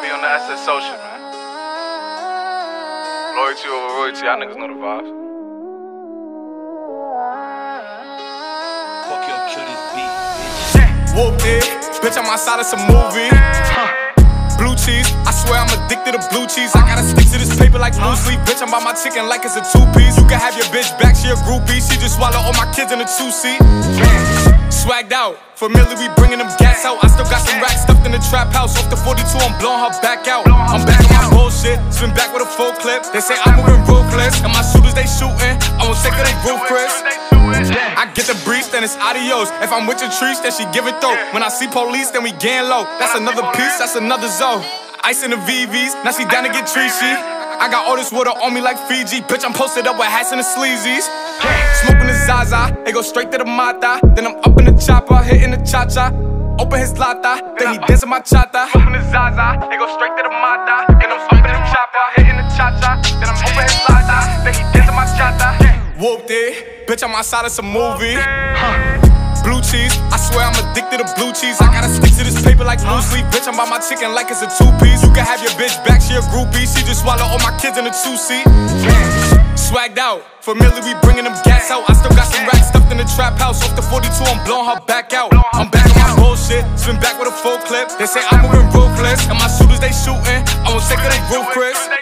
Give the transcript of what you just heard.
I be on the SS social, man. Loyalty over royalty, y'all niggas know the vibes. Fuck your kill this beat, bitch. Whoopty, bitch, I'm outside of some movie. Blue cheese, I swear I'm addicted to blue cheese. I gotta stick to this paper like blue sleep. Bitch, I'm by my chicken like it's a two piece. You can have your bitch back, she a groupie. She just swallow all my kids in a two seat. Swagged out, familiar, we bringing them gas out. I still got some racks stuffed in the trap house. Off the 42, I'm blowing her back out. I'm back on my bullshit, spin back with a full clip. They say I'm moving ruthless, and my shooters they shooting. I won't take of they Chris. I get the breeze, then it's adios. If I'm with your trees, then she give it though. When I see police, then we gang low. That's another piece, that's another zone. Ice in the VVs, now she down to get treachy. I got all this water on me like Fiji. Bitch, I'm posted up with hats and the sleazies. Zaza, it go straight to the Mata. Then I'm up in the chopper, hitting the cha cha. Open his lata, then he dancing my chata. Smoking the Zaza, it go straight to the Mata. Then I'm up in the chopper, hitting the cha cha. Then I'm open his lata, then he dancing my chata. Whoopty, bitch, I'm outside of some movie. Blue cheese, I swear I'm addicted to blue cheese. I gotta stick to this paper like blue sleep. Bitch, I'm by my chicken like it's a two piece. You can have your bitch back, she a groupie. She just swallow all my kids in a two seat. Swagged out, familiar, we bringing them gas out. Trap house. Off the 42, I'm blowing her back out. I'm back on my bullshit, spin back with a full clip. They say I'm moving ruthless, and my shooters they shooting. I won't take of they roof, Chris.